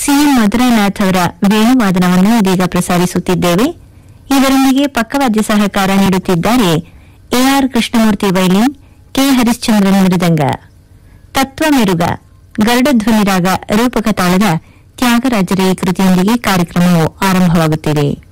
CM ಮಧುರನಾಥ್ ಅವರ ವೇಣುವಾದನವನ್ನು ಇದೀಗ ಪ್ರಸಾರಿಸುತ್ತಿದ್ದೇವೆ. ಇದರೊಂದಿಗೆ ಪಕ್ಕವಾದ್ಯ ಸಹಕಾರ ನೀಡುತ್ತಿದ್ದಾರೆ AR Krishnamurthy violin K. Harishchandran ಮೃದಂಗ. ತತ್ವ ಮೆರುಗ ಗರುಡಧ್ವನಿ ರಾಗ ರೂಪಕ ತಾಳದ ತ್ಯಾಗರಾಜರ ಈ ಕೃತಿಯೊಂದಿಗೆ ಕಾರ್ಯಕ್ರಮವು ಆರಂಭವಾಗುತ್ತಿದೆ.